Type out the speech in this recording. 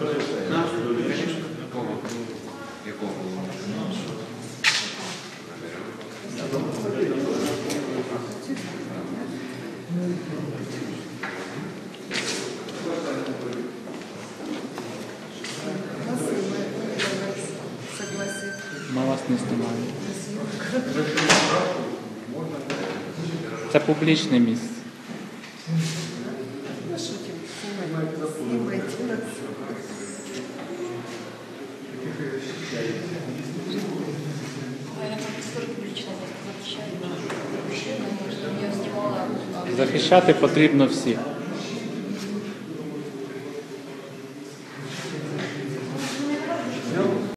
Ми вас не знімаємо. Це публічне місце. Захищати потрібно всі.